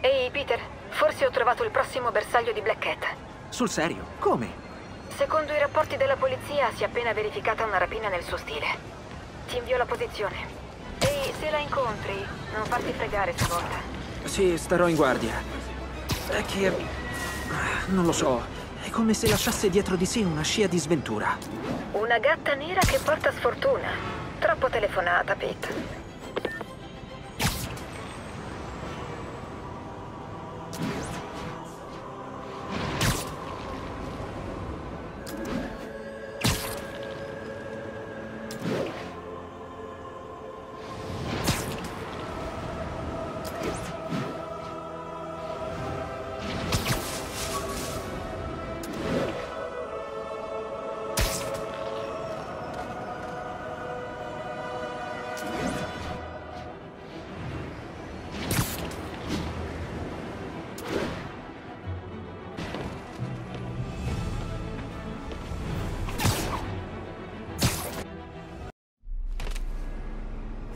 Ehi, Peter, forse ho trovato il prossimo bersaglio di Black Cat. Sul serio? Come? Secondo i rapporti della polizia si è appena verificata una rapina nel suo stile. Ti invio la posizione. E se la incontri, non farti fregare stavolta. Sì, starò in guardia. È che... Non lo so. È come se lasciasse dietro di sé una scia di sventura. Una gatta nera che porta sfortuna. Troppo telefonata, Pete.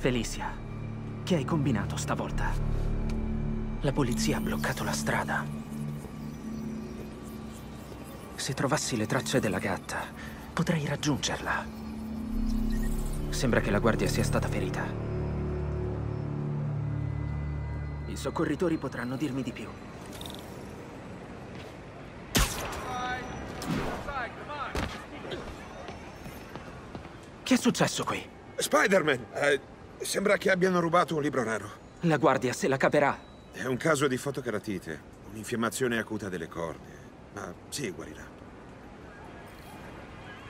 Felicia, che hai combinato stavolta? La polizia ha bloccato la strada. Se trovassi le tracce della gatta, potrei raggiungerla. Sembra che la guardia sia stata ferita. I soccorritori potranno dirmi di più. Che è successo qui? Spider-Man! eh, sembra che abbiano rubato un libro raro. La guardia se la caverà. È un caso di fotocaratite, un'infiammazione acuta delle corde. Ma sì, guarirà.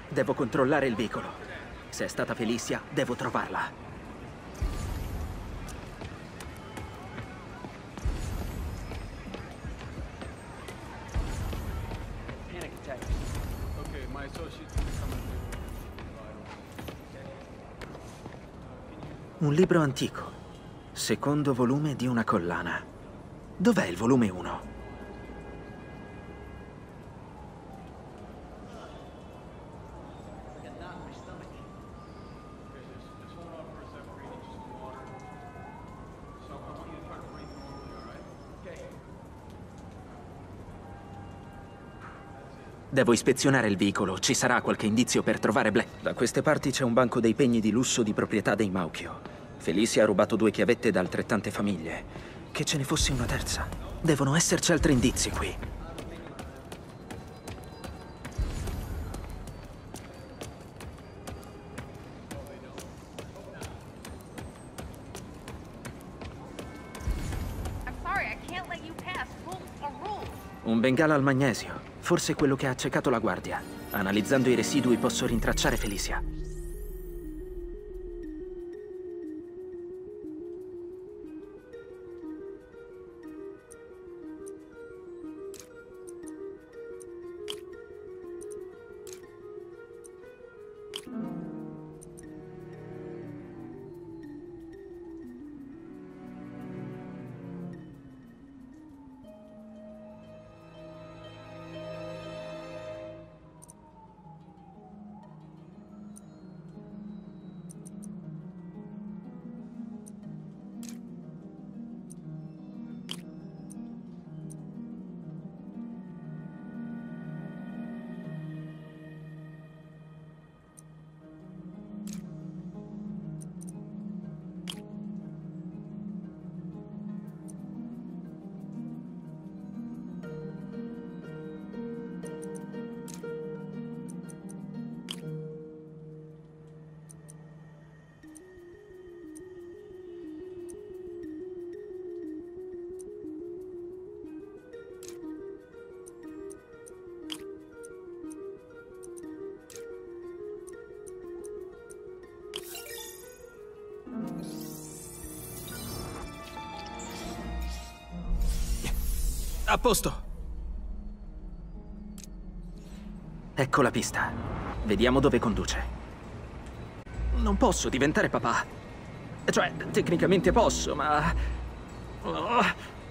Devo controllare il vicolo. Se è stata Felicia, devo trovarla. Un libro antico. Secondo volume di una collana. Dov'è il volume 1? Devo ispezionare il vicolo. Ci sarà qualche indizio per trovare Black. Da queste parti c'è un banco dei pegni di lusso di proprietà dei Mauchio. Felicia ha rubato due chiavette da altrettante famiglie. Che ce ne fosse una terza. Devono esserci altri indizi qui. Un bengala al magnesio. Forse quello che ha accecato la guardia. Analizzando i residui posso rintracciare Felicia. A posto. Ecco la pista. Vediamo dove conduce. Non posso diventare papà. Cioè, tecnicamente posso, ma... Oh,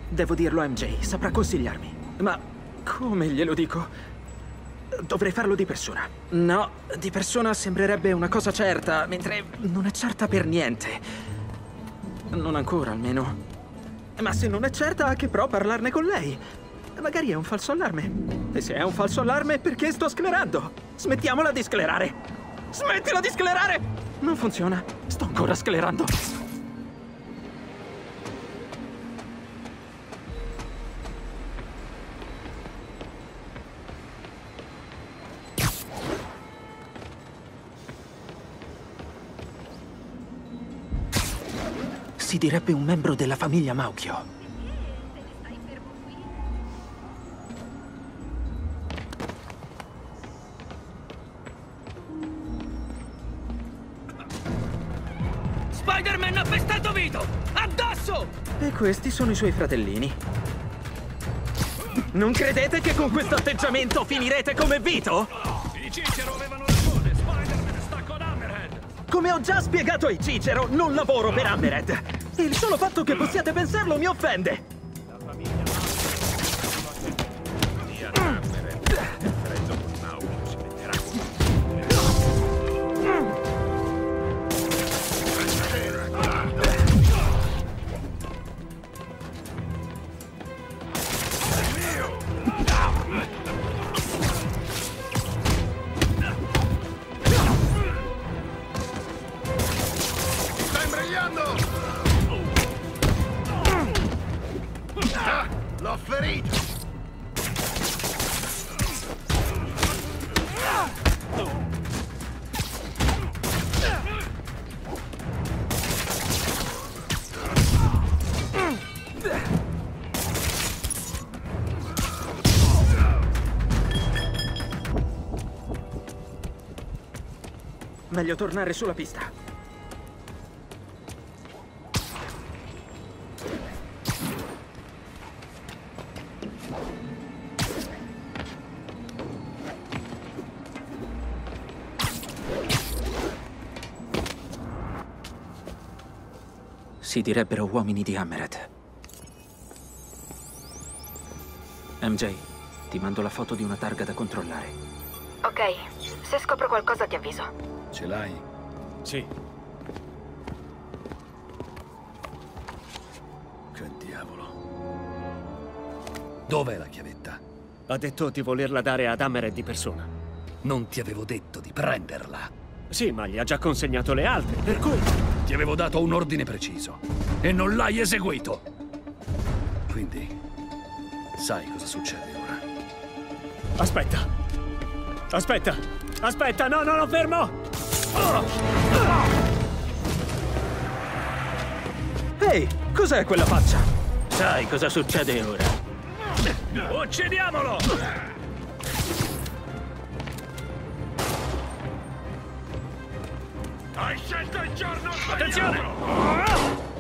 devo dirlo a MJ, saprà consigliarmi. Ma come glielo dico? Dovrei farlo di persona. No, di persona sembrerebbe una cosa certa, mentre non è certa per niente. Non ancora, almeno. Ma se non è certa, che pro parlarne con lei? Magari è un falso allarme. E se è un falso allarme, perché sto sclerando? Smettiamola di sclerare! Smettila di sclerare! Non funziona. Sto ancora sclerando. Direbbe un membro della famiglia Mauchio. Spider-Man ha pestato Vito! Addosso! E questi sono i suoi fratellini. Non credete che con questo atteggiamento finirete come Vito? I Cicero avevano ragione, Spider-Man sta con Hammerhead! Come ho già spiegato ai Cicero, non lavoro per Hammerhead. Il solo fatto che possiate pensarlo mi offende. Meglio tornare sulla pista. Si direbbero uomini di Hammerhead. MJ, ti mando la foto di una targa da controllare. Ok, se scopro qualcosa ti avviso. Ce l'hai? Sì. Che diavolo. Dov'è la chiavetta? Ha detto di volerla dare ad Hammerhead di persona. Non ti avevo detto di prenderla. Sì, ma gli ha già consegnato le altre, per cui... Ti avevo dato un ordine preciso e non l'hai eseguito. Quindi, sai cosa succede ora? Aspetta! Aspetta! Aspetta! No, no, no, fermo! Ehi, cos'è quella faccia? Sai cosa succede ora? Uccidiamolo! Hai scelto il giorno Attenzione!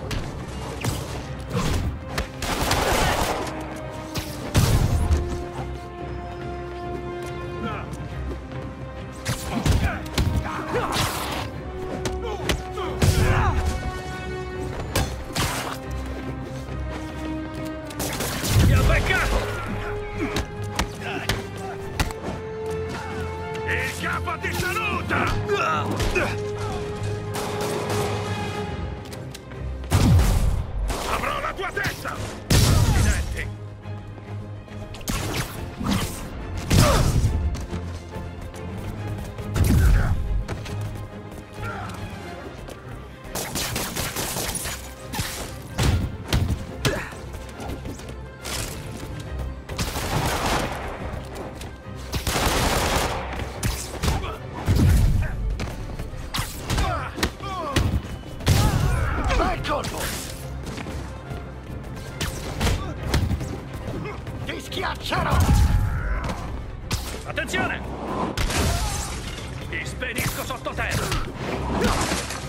Attenzione! Ti spedisco sottoterra!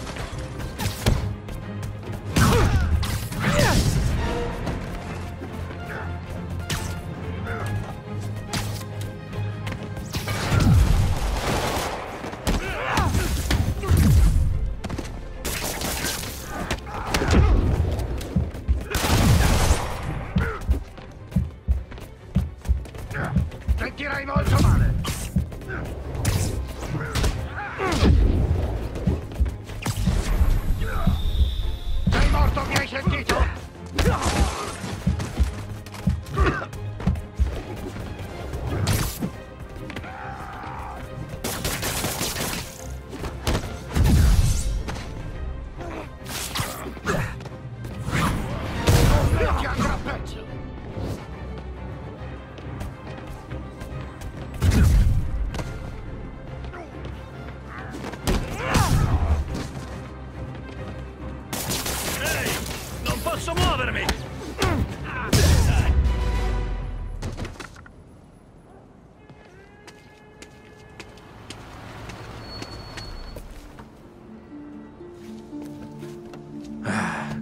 Muovermi!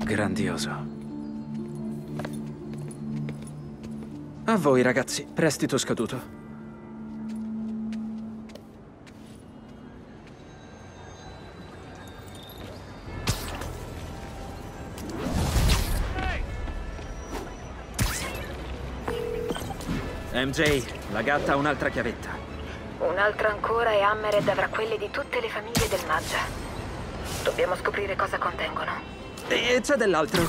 Grandioso. A voi, ragazzi. Prestito scaduto. MJ, la gatta ha un'altra chiavetta. Un'altra ancora e Hammered avrà quelle di tutte le famiglie del Maggia. Dobbiamo scoprire cosa contengono. E c'è dell'altro.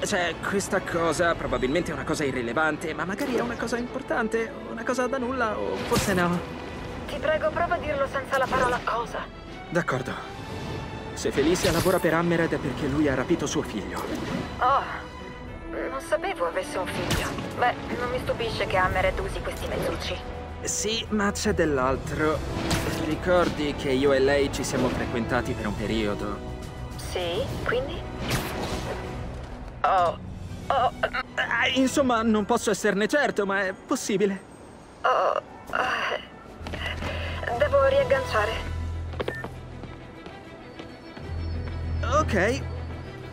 C'è questa cosa, probabilmente è una cosa irrilevante, ma magari è una cosa importante, una cosa da nulla, o forse no. Ti prego, prova a dirlo senza la parola cosa. D'accordo. Se Felicia lavora per Hammered è perché lui ha rapito suo figlio. Oh, non sapevo avesse un figlio. Beh, non mi stupisce che Hammered usi questi mezzucci. Sì, ma c'è dell'altro. Ricordi che io e lei ci siamo frequentati per un periodo? Sì, quindi? Oh, oh, Ah, insomma, non posso esserne certo, ma è possibile. oh. eh, Devo riagganciare. Ok.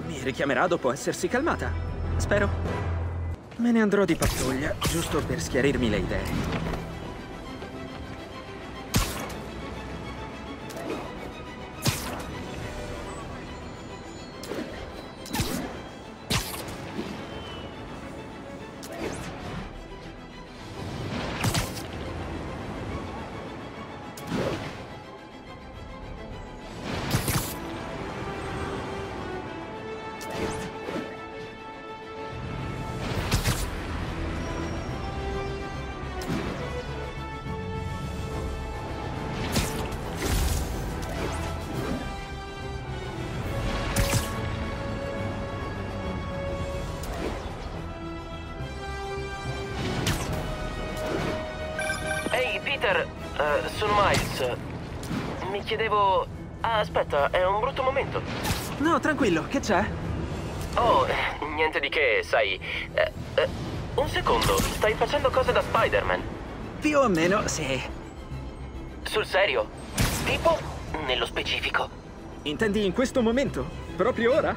Mi richiamerà dopo essersi calmata. Spero. Me ne andrò di pattuglia, giusto per schiarirmi le idee. Peter, eh, sono Miles. Mi chiedevo... Ah, aspetta, è un brutto momento. No, tranquillo, che c'è? Oh, niente di che, sai. Eh, eh, un secondo, stai facendo cose da Spider-Man. Più o meno, sì. Sul serio? Tipo, nello specifico. Intendi in questo momento? Proprio ora?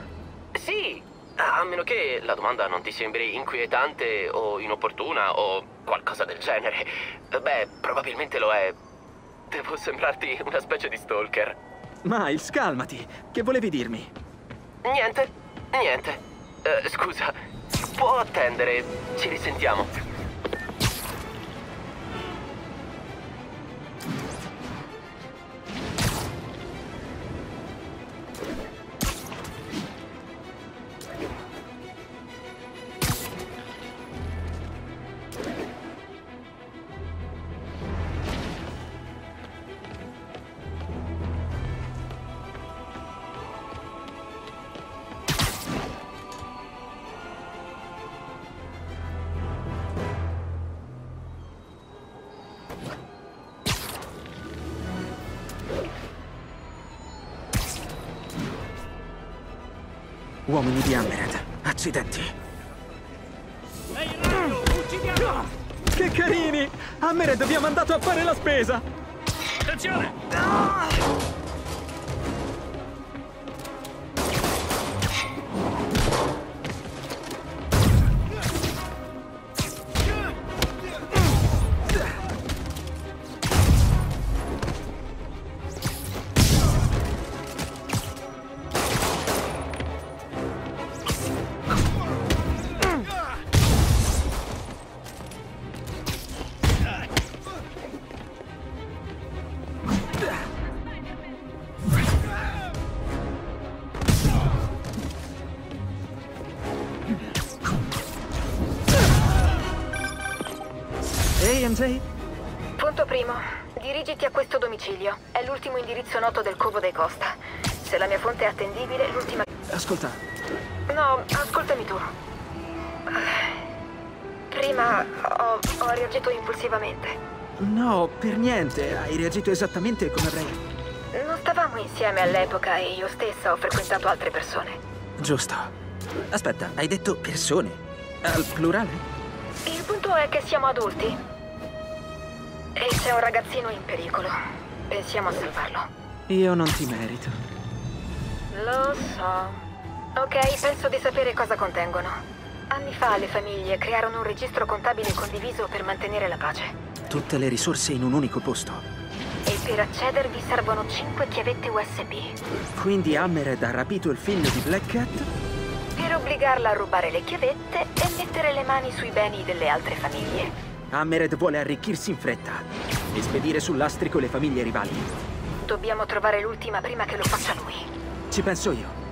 Sì, a meno che la domanda non ti sembri inquietante o inopportuna o qualcosa del genere. Beh, probabilmente lo è. Devo sembrarti una specie di stalker. Miles, calmati. Che volevi dirmi? Niente, niente. Eh, scusa, può attendere. Ci risentiamo. Uomini di Hammered. Accidenti. Ehi, raggio, uccidiamo! Che carini! Hammered vi ha mandato a fare la spesa! Attenzione! Ehi, domicilio. È l'ultimo indirizzo noto del Covo dei Costa. Se la mia fonte è attendibile, l'ultima... Ascolta, No, ascoltami tu. Prima ho, ho reagito impulsivamente. no, per niente. Hai reagito esattamente come avrei... Non stavamo insieme all'epoca e io stessa ho frequentato altre persone. Giusto. Aspetta, hai detto persone? Al plurale? Il punto è che siamo adulti. E c'è un ragazzino in pericolo. Pensiamo a salvarlo. Io non ti merito. Lo so. Ok, penso di sapere cosa contengono. Anni fa le famiglie crearono un registro contabile condiviso per mantenere la pace. Tutte le risorse in un unico posto. E per accedervi servono 5 chiavette USB. Quindi Hammered ha rapito il figlio di Black Cat? Per obbligarla a rubare le chiavette e mettere le mani sui beni delle altre famiglie. Hammered vuole arricchirsi in fretta e spedire sul lastrico le famiglie rivali. Dobbiamo trovare l'ultima prima che lo faccia lui. Ci penso io.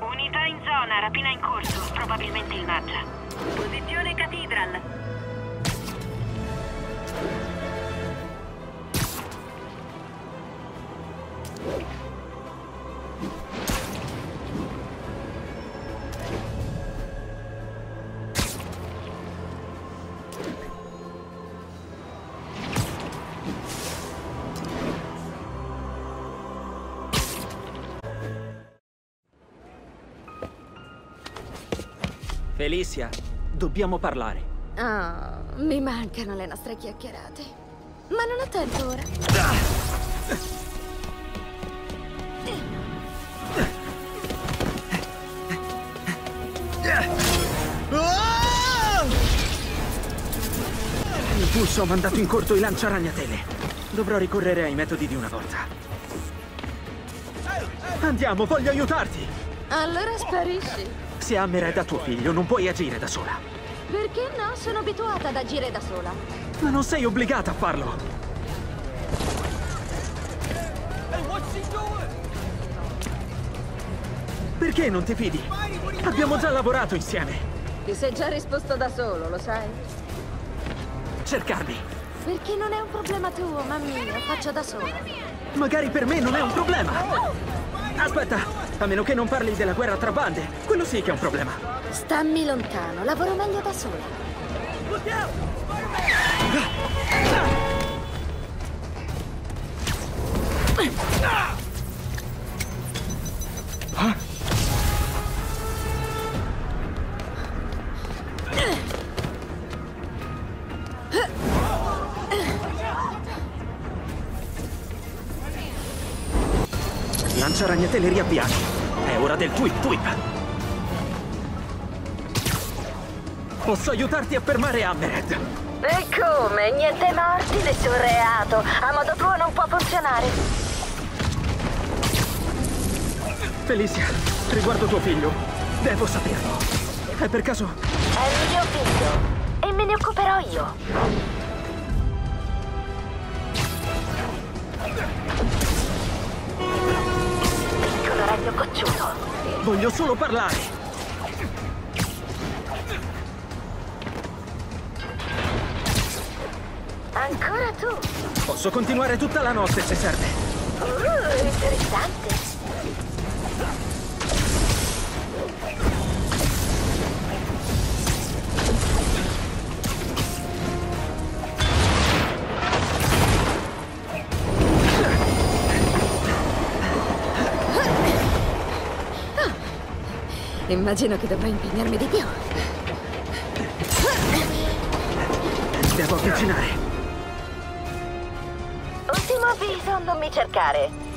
Unità in zona, rapina in corso, probabilmente il Maggia. Posizione Cathedral. Felicia, dobbiamo parlare. Ah, mi mancano le nostre chiacchierate. Ma non ho tempo ora. Il pulso ha mandato in corto i lanciaragnatele. Dovrò ricorrere ai metodi di una volta. Andiamo, voglio aiutarti! Allora sparisci. Se Hammered è tuo figlio, non puoi agire da sola. Perché no? Sono abituata ad agire da sola. Ma non sei obbligata a farlo. Perché non ti fidi? Abbiamo già lavorato insieme. Ti sei già risposto da solo, lo sai? Cercarmi. Perché non è un problema tuo, ma mio. Faccio da sola. Magari per me non è un problema. Aspetta, a meno che non parli della guerra tra bande. Quello sì che è un problema. Stammi lontano, lavoro meglio da sola. Lancia ragnatele riavviati. È ora del tweet tweet. Posso aiutarti a fermare Hammered. E come? Niente morti, nessun reato. A modo tuo non può funzionare. Felicia, riguardo tuo figlio, devo saperlo. È per caso... È mio figlio. E me ne occuperò io. Voglio solo parlare. Ancora tu? Posso continuare tutta la notte se serve. Uh, interessante. Immagino che dovrò impegnarmi di più. Devo avvicinare. Ultimo avviso, non mi cercare.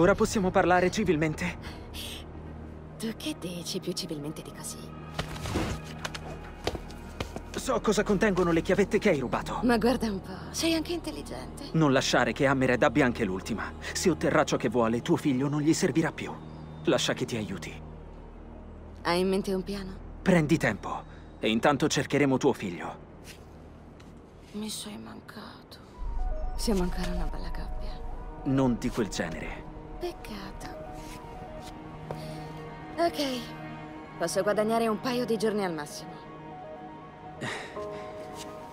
Ora possiamo parlare civilmente. Tu che dici più civilmente di così? So cosa contengono le chiavette che hai rubato. Ma guarda un po', sei anche intelligente. Non lasciare che Hammered abbia anche l'ultima. Se otterrà ciò che vuole, tuo figlio non gli servirà più. Lascia che ti aiuti. Hai in mente un piano? Prendi tempo. E intanto cercheremo tuo figlio. Mi sei mancato. Siamo ancora una bella coppia. Non di quel genere. Peccato. Ok. Posso guadagnare un paio di giorni al massimo.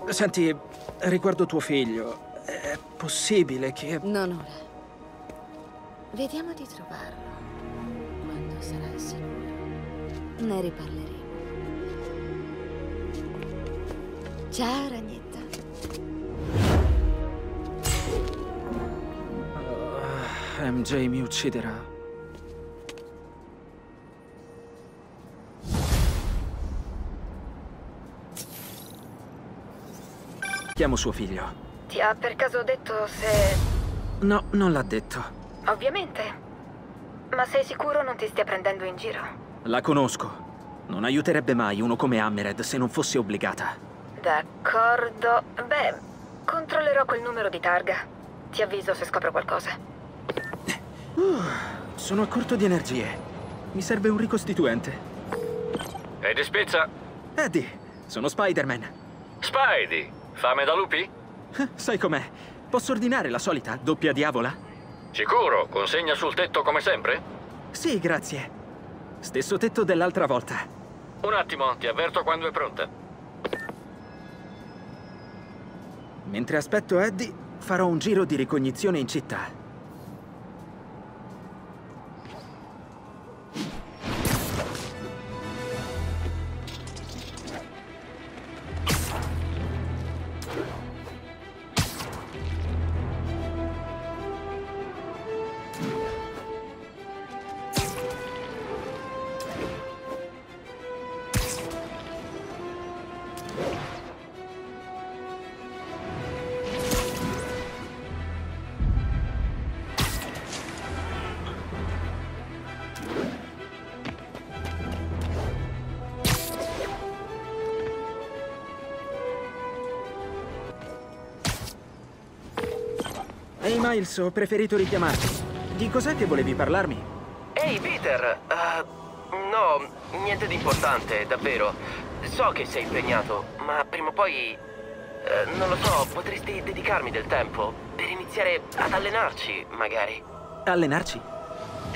Senti, riguardo tuo figlio, è possibile che... Non ora. Vediamo di trovarlo. Quando sarai sicuro. Ne riparleremo. Ciao, ragnetta. MJ mi ucciderà. Chiamo suo figlio. Ti ha per caso detto se... No, non l'ha detto. Ovviamente. Ma sei sicuro non ti stia prendendo in giro? La conosco. Non aiuterebbe mai uno come Hammered se non fosse obbligata. D'accordo. Beh, controllerò quel numero di targa. Ti avviso se scopro qualcosa. Sono a corto di energie. Mi serve un ricostituente. E di spezza? Eddie, sono Spider-Man. Spidey, fame da lupi? Sai com'è? Posso ordinare la solita doppia diavola? Sicuro, consegna sul tetto come sempre? Sì, grazie. Stesso tetto dell'altra volta. Un attimo, ti avverto quando è pronta. Mentre aspetto Eddie, farò un giro di ricognizione in città. Miles, ho preferito richiamarti. Di cos'è che volevi parlarmi? Ehi, Peter! eh, no, niente di importante, davvero. So che sei impegnato, ma prima o poi... eh, non lo so, potresti dedicarmi del tempo per iniziare ad allenarci, magari. Allenarci?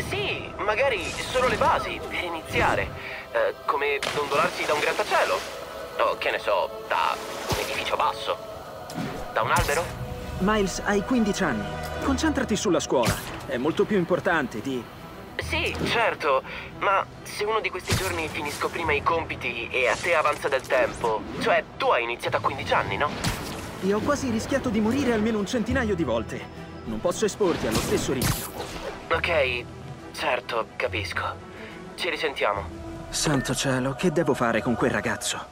Sì, magari solo le basi, per iniziare. Eh, come dondolarsi da un grattacielo. O che ne so, da un edificio basso. Da un albero? Miles, hai 15 anni. Concentrati sulla scuola. È molto più importante di... Sì, certo, ma se uno di questi giorni finisco prima i compiti e a te avanza del tempo, cioè tu hai iniziato a 15 anni, no? E ho quasi rischiato di morire almeno un centinaio di volte. Non posso esporti allo stesso rischio. Ok, certo, capisco. Ci risentiamo. Santo cielo, che devo fare con quel ragazzo?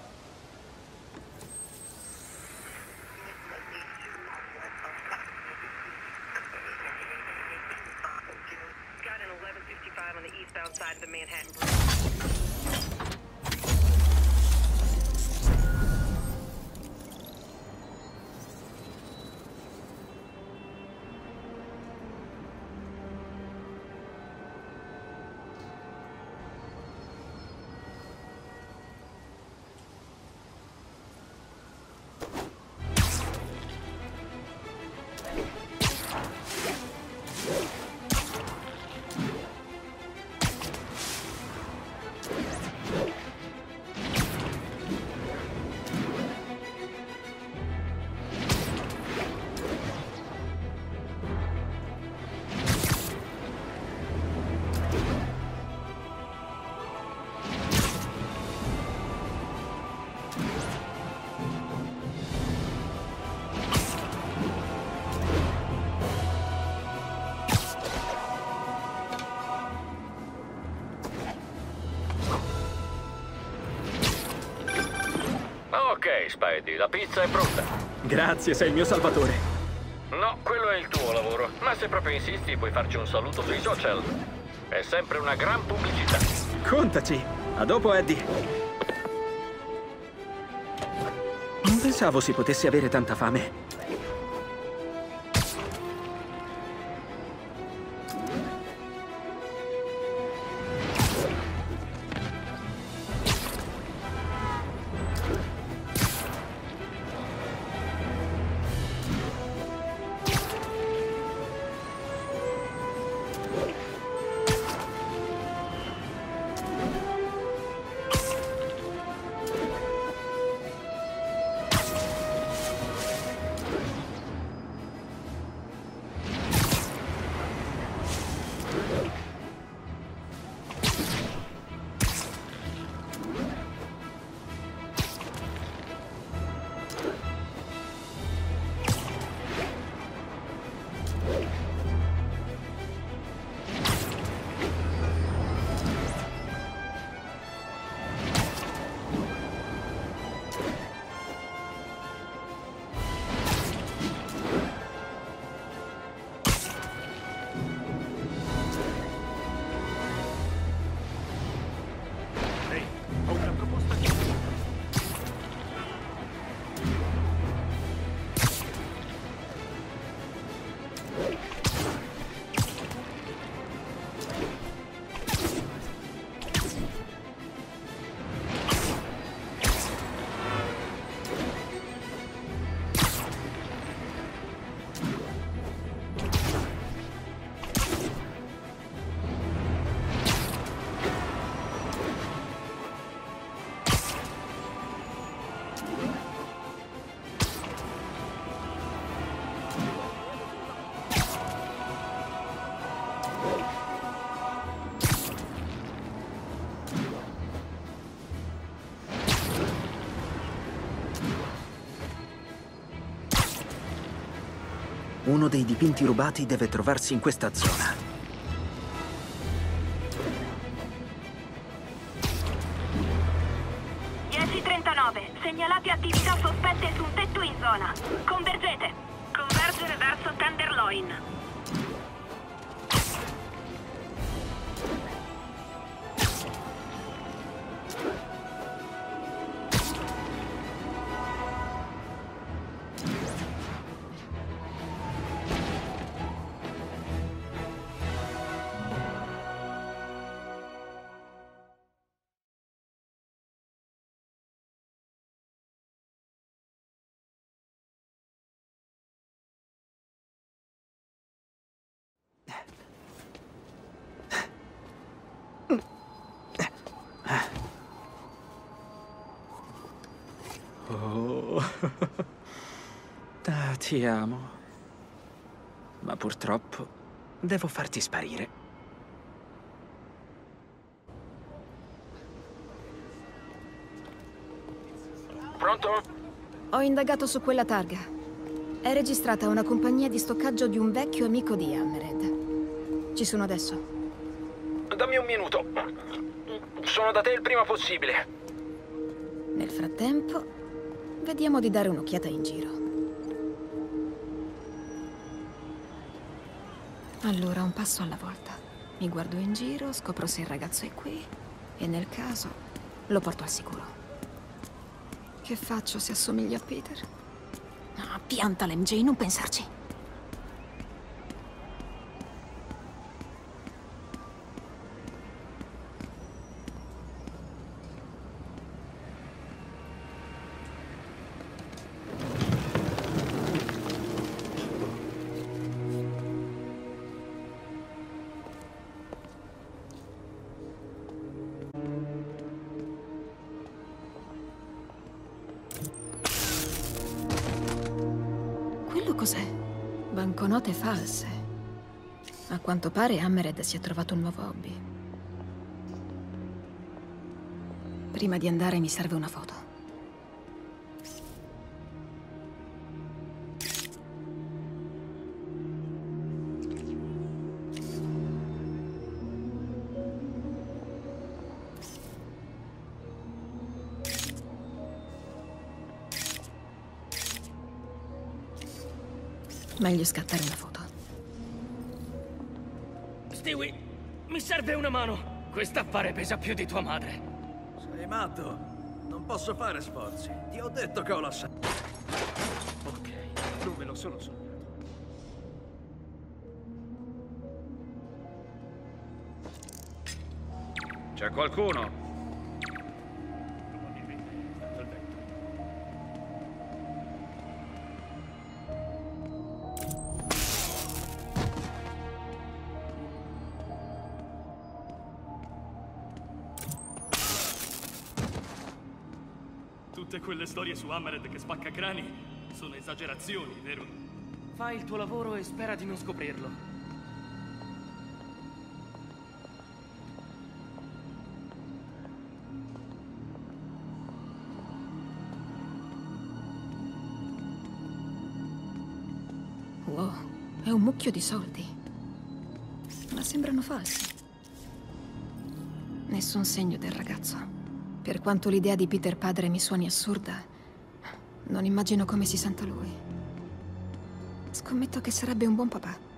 Spidey, la pizza è pronta. Grazie, sei il mio salvatore. No, quello è il tuo lavoro. Ma se proprio insisti, puoi farci un saluto sui social. È sempre una gran pubblicità. Contaci. A dopo, Eddie. Non pensavo si potesse avere tanta fame. Uno dei dipinti rubati deve trovarsi in questa zona. Oh. Ah, ti amo. Ma purtroppo devo farti sparire. Pronto? Ho indagato su quella targa. È registrata una compagnia di stoccaggio di un vecchio amico di Hammered. Ci sono adesso. Dammi un minuto. Sono da te il prima possibile. Nel frattempo, vediamo di dare un'occhiata in giro. Allora, un passo alla volta. Mi guardo in giro, scopro se il ragazzo è qui e nel caso lo porto al sicuro. Che faccio se assomiglia a Peter? Ah, pianta l'MJ, non pensarci. false. A quanto pare Hammered si è trovato un nuovo hobby. Prima di andare mi serve una foto. Meglio scattare una foto. Stewie, mi serve una mano. Quest'affare pesa più di tua madre. Sei matto? Non posso fare sforzi. Ti ho detto che ho la sa... Ok, non me lo sono sognato. C'è qualcuno? Quelle storie su Hammered che spacca crani sono esagerazioni, vero? Fai il tuo lavoro e spera di non scoprirlo. Wow, è un mucchio di soldi. Ma sembrano falsi. Nessun segno del ragazzo. Per quanto l'idea di Peter padre mi suoni assurda, non immagino come si senta lui. Scommetto che sarebbe un buon papà.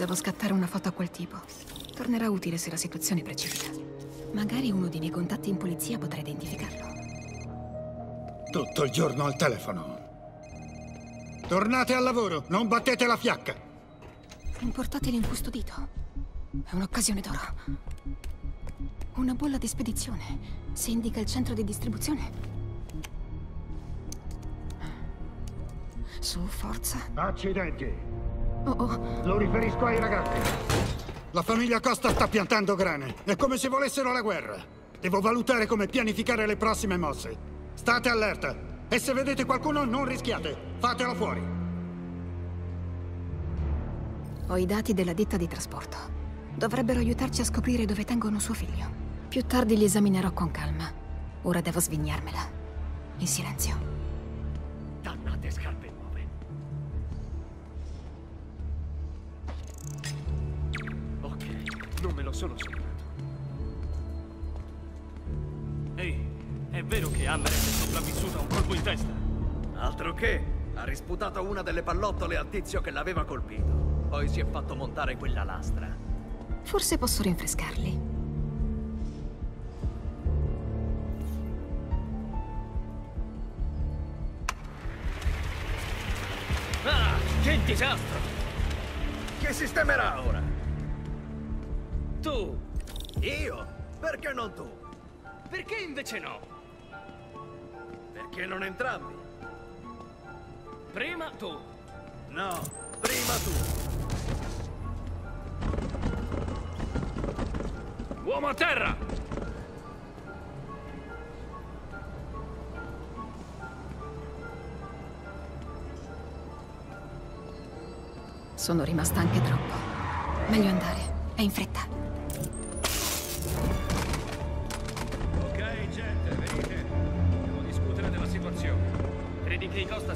Devo scattare una foto a quel tipo. Tornerà utile se la situazione precipita. Magari uno dei miei contatti in polizia potrà identificarlo. Tutto il giorno al telefono. Tornate al lavoro, non battete la fiacca. Un portatile incustodito. È un'occasione d'oro. Una bolla di spedizione. Se indica il centro di distribuzione. Su, forza. Accidenti. Oh, oh. Lo riferisco ai ragazzi. La famiglia Costa sta piantando grane. È come se volessero la guerra. Devo valutare come pianificare le prossime mosse. State allerta. E se vedete qualcuno, non rischiate. Fatelo fuori. Ho i dati della ditta di trasporto. Dovrebbero aiutarci a scoprire dove tengono suo figlio. Più tardi li esaminerò con calma. Ora devo svignarmela. In silenzio. Sono sognato. Ehi, è vero che Hammered è sopravvissuto a un colpo in testa? Altro che! Ha risputato una delle pallottole al tizio che l'aveva colpito. Poi si è fatto montare quella lastra. Forse posso rinfrescarli. Ah, che disastro! Chi sistemerà ora? Tu! Io? Perché non tu? Perché invece no? Perché non entrambi? Prima tu. No, prima tu. Uomo a terra! Sono rimasta anche troppo. Meglio andare. È in fretta.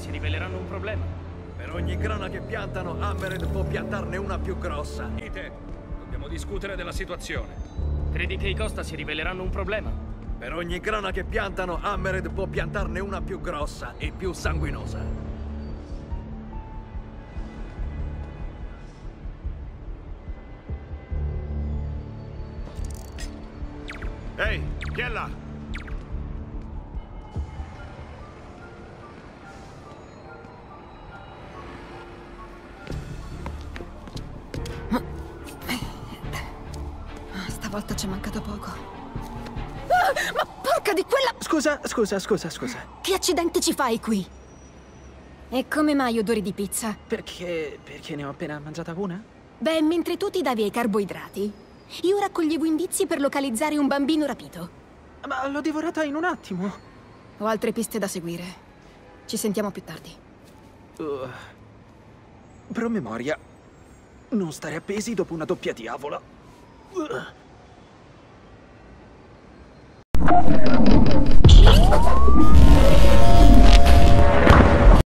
Si riveleranno un problema? Per ogni grana che piantano, Hammered può piantarne una più grossa. Dite, dobbiamo discutere della situazione. Credi che i Costa si riveleranno un problema? Per ogni grana che piantano, Hammered può piantarne una più grossa e più sanguinosa. Ehi, chi è là? Scusa, scusa, scusa. Che accidente ci fai qui? E come mai odori di pizza? Perché... perché ne ho appena mangiata una? Beh, mentre tu ti davi ai carboidrati, io raccoglievo indizi per localizzare un bambino rapito. Ma l'ho divorata in un attimo. Ho altre piste da seguire. Ci sentiamo più tardi. Uh, promemoria. Non stare appesi dopo una doppia diavola. Uh. Thank you.